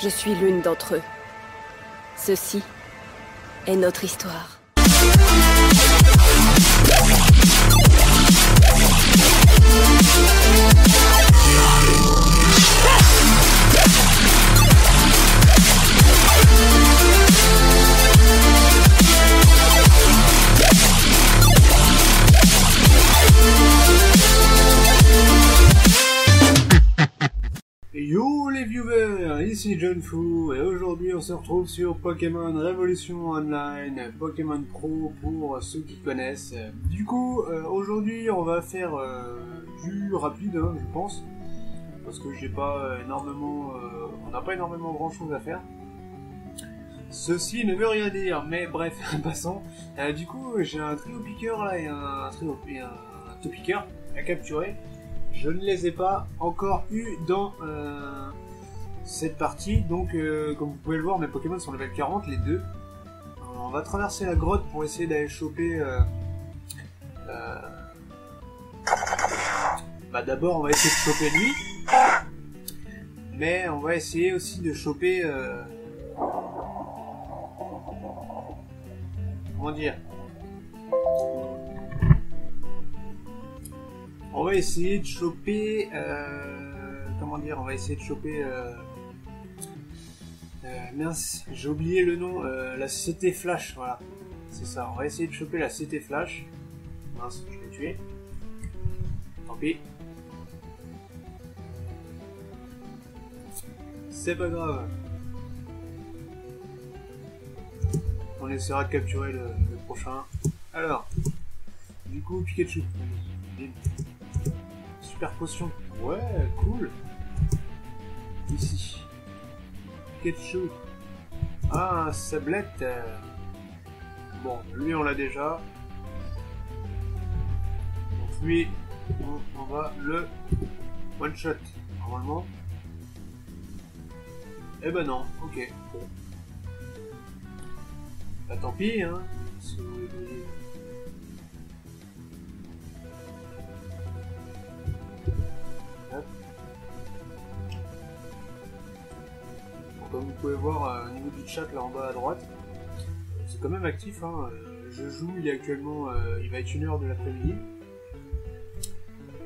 Je suis l'une d'entre eux. Ceci est notre histoire. Les viewers, ici John Fu et aujourd'hui on se retrouve sur Pokémon Révolution Online, Pokémon Pro pour ceux qui connaissent. Du coup, euh, aujourd'hui on va faire euh, du rapide, hein, je pense, parce que j'ai pas énormément, euh, on n'a pas énormément grand chose à faire. Ceci ne veut rien dire, mais bref, passons. Du coup, j'ai un trio piqueur là et un trio et un, un à capturer. Je ne les ai pas encore eu dans cette partie, donc euh, comme vous pouvez le voir, mes Pokémon sont level 40, les deux. On va traverser la grotte pour essayer d'aller choper... euh, euh, Bah d'abord on va essayer de choper lui, mais on va essayer aussi de choper... Comment dire? On va essayer de choper. comment dire? On va essayer de choper. Euh, mince, j'ai oublié le nom. euh, la CT Flash, voilà. C'est ça. On va essayer de choper la CT Flash. Mince, je l'ai tué. Tant pis. C'est pas grave. On essaiera de capturer le, le prochain. Alors, du coup, Pikachu. Super potion. Ouais, cool. Ici. Pikachu. Ah, sablette. euh. Bon, lui on l'a déjà. Donc lui, on, va le one shot normalement. Eh ben non, ok. Bon. Bah tant pis, hein. Hop. Pouvez voir euh, au niveau du chat là en bas à droite, c'est quand même actif. Hein. euh, Je joue, il est actuellement, euh, il va être une heure de l'après-midi.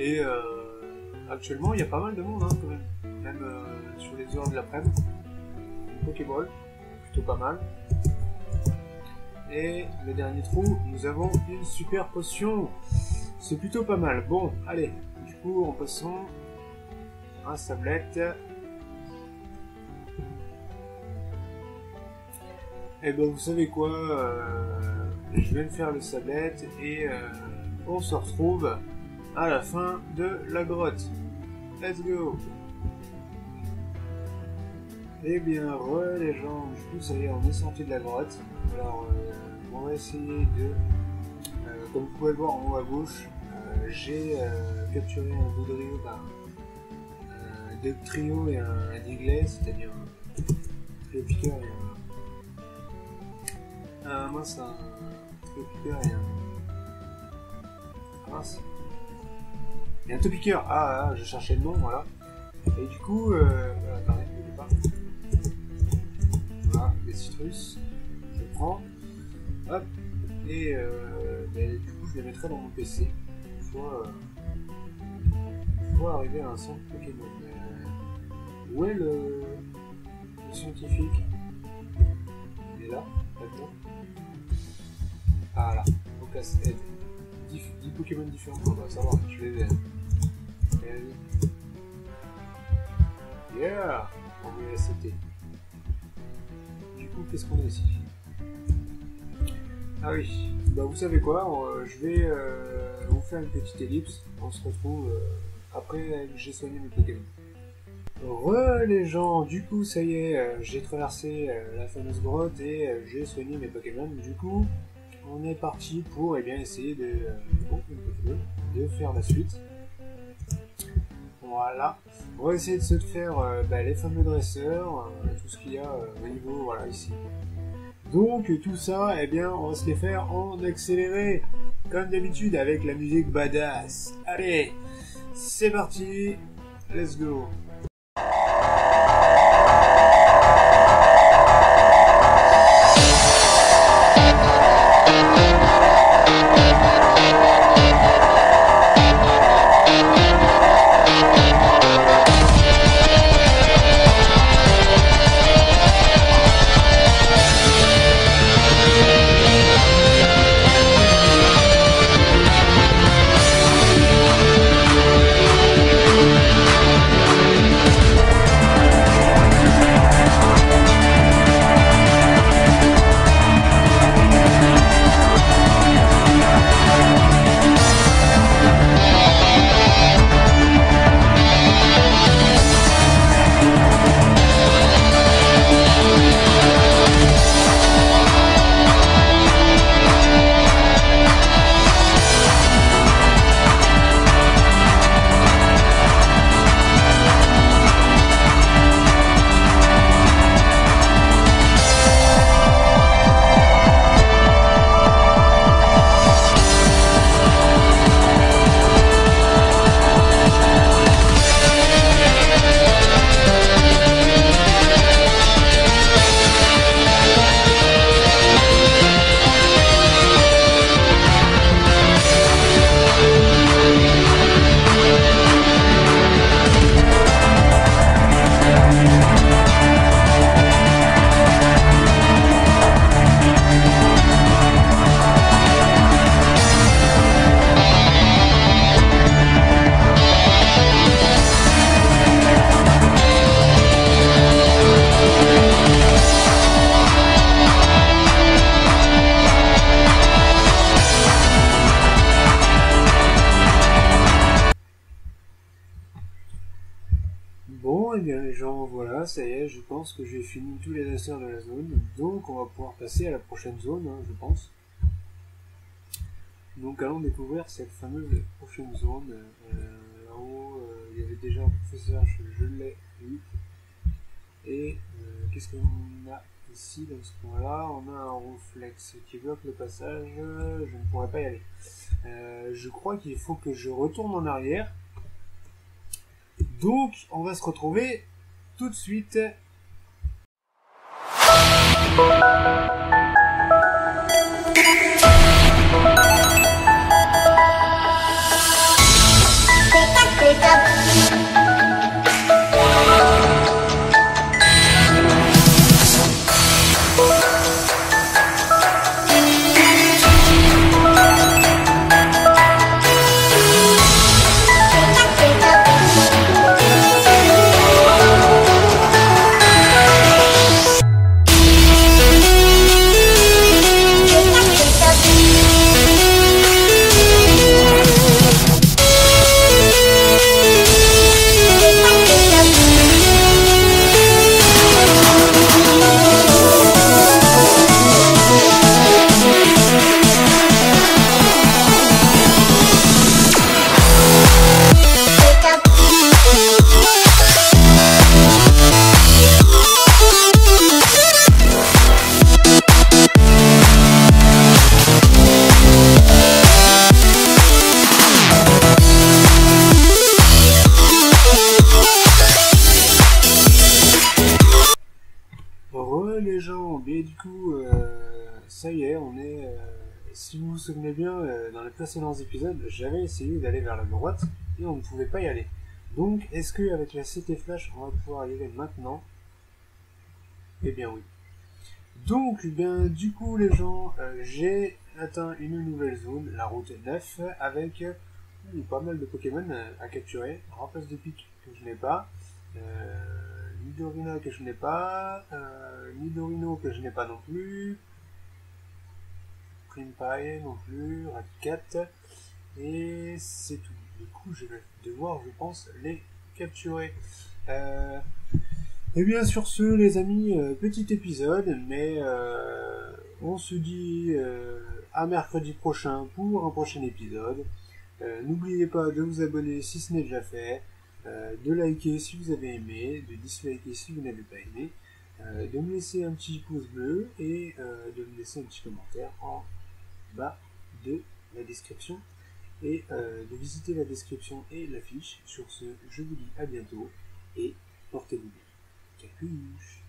Et actuellement, il y a pas mal de monde hein, quand même, même sur les heures de l'après-midi. Pokéball, plutôt pas mal. Et le dernier trou, nous avons une super potion. C'est plutôt pas mal. Bon, allez, du coup, en passant un sablette. Et ben vous savez quoi, euh, je vais me faire le sablette et euh, on se retrouve à la fin de la grotte. Let's go Eh bien, re les gens, du coup ça on est sorti de la grotte. Alors, euh, on va essayer de... comme vous pouvez le voir en haut à gauche, j'ai capturé un Goudrio, bah, un deux trio et un, un c'est-à-dire trio piqueur et un... Ah mince, un trio piqueur et un... Mince. Et un Topiqueur ah, ah, je cherchais le nom, voilà. Et du coup, euh... voilà, attendez, bougez pas. Voilà, des citrus, je prends. Hop, et euh, ben, du coup, je les mettrai dans mon PC. Fois, euh, arrivé à un centre Pokémon. Euh, où est le, le scientifique? Il est là, là-dedans. Ah là, donc là, c'est 10, 10 Pokémon différents, on va savoir, je les ai. Yeah On est SCT. Du coup, qu'est-ce qu'on a ici? Ah oui, bah vous savez quoi, euh, je vais euh, vous faire une petite ellipse. On se retrouve euh, après que j'ai soigné mes Pokémon. Re les gens, du coup ça y est, euh, j'ai traversé euh, la fameuse grotte et euh, j'ai soigné mes Pokémon. Du coup, on est parti pour eh bien, essayer de, de faire la suite. Voilà. On va essayer de se faire bah, les fameux dresseurs, tout ce qu'il y a au niveau, voilà, ici. Donc tout ça, eh bien, on va se les faire en accéléré, comme d'habitude avec la musique badass. Allez, c'est parti, let's go. Ça y est, je pense que j'ai fini tous les dresseurs de la zone, donc on va pouvoir passer à la prochaine zone, hein, je pense. Donc allons découvrir cette fameuse prochaine zone. Euh, Là-haut, euh, il y avait déjà un professeur, je, l'ai eu. Et euh, qu'est-ce qu'on a ici dans ce coin-là? On a un réflexe qui bloque le passage, je ne pourrais pas y aller. Euh, je crois qu'il faut que je retourne en arrière. Donc, on va se retrouver tout de suite. Les gens, mais du coup, euh, ça y est, on est. euh, si vous vous souvenez bien, euh, dans les précédents épisodes, j'avais essayé d'aller vers la droite et on ne pouvait pas y aller. Donc, est-ce que avec la CT Flash, on va pouvoir y aller maintenant? Eh bien oui. Donc, eh bien, du coup, les gens, j'ai atteint une nouvelle zone, la route 9, avec pas mal de Pokémon à capturer. Rapace de pique que je n'ai pas. Nidorina que je n'ai pas. Euh, Nidorino que je n'ai pas non plus. Primpie non plus. Raticat. Et c'est tout. Du coup, je vais devoir, je pense, les capturer. Euh, et bien sur ce, les amis, euh, petit épisode, mais euh, on se dit à mercredi prochain pour un prochain épisode. N'oubliez pas de vous abonner si ce n'est déjà fait. Euh, de liker si vous avez aimé, de disliker si vous n'avez pas aimé, euh, de me laisser un petit pouce bleu et euh, de me laisser un petit commentaire en bas de la description et de visiter la description et l'affiche. Sur ce, je vous dis à bientôt et portez-vous bien. Capuche